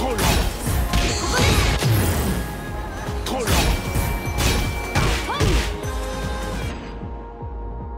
contrôle